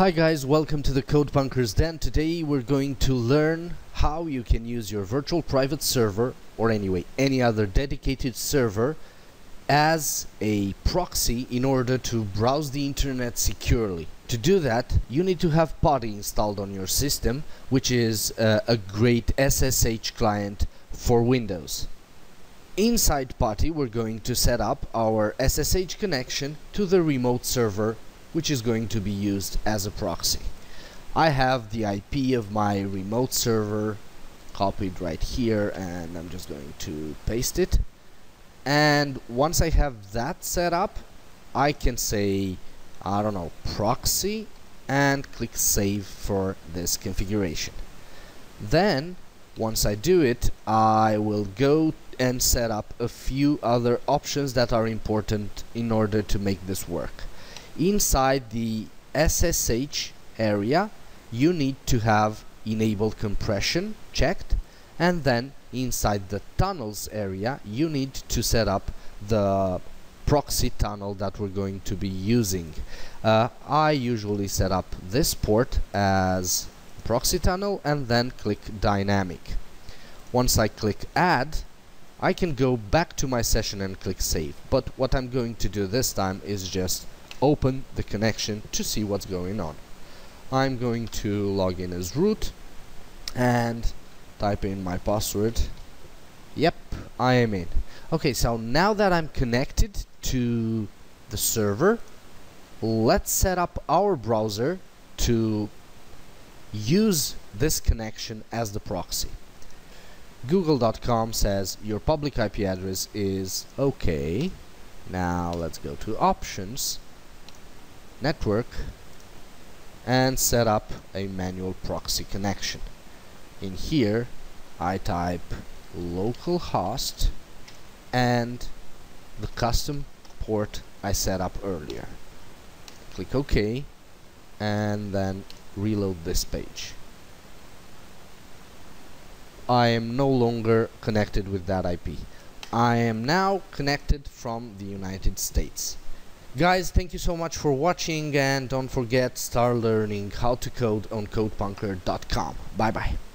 Hi guys, welcome to the Code CodePunkers Den. Today we're going to learn how you can use your virtual private server, or anyway, any other dedicated server, as a proxy in order to browse the internet securely. To do that, you need to have PuTTY installed on your system, which is uh, a great SSH client for Windows. Inside PuTTY, we're going to set up our SSH connection to the remote server which is going to be used as a proxy. I have the IP of my remote server copied right here and I'm just going to paste it. And once I have that set up I can say I don't know proxy and click save for this configuration. Then once I do it I will go and set up a few other options that are important in order to make this work inside the SSH area you need to have enable compression checked and then inside the tunnels area you need to set up the proxy tunnel that we're going to be using. Uh, I usually set up this port as proxy tunnel and then click dynamic. Once I click add I can go back to my session and click save. But what I'm going to do this time is just open the connection to see what's going on. I'm going to log in as root and type in my password. Yep, I am in. Okay, so now that I'm connected to the server, let's set up our browser to use this connection as the proxy. Google.com says your public IP address is okay. Now let's go to options network and set up a manual proxy connection. In here I type localhost and the custom port I set up earlier. Click OK and then reload this page. I am no longer connected with that IP. I am now connected from the United States. Guys, thank you so much for watching and don't forget start learning how to code on codepunker.com. Bye bye.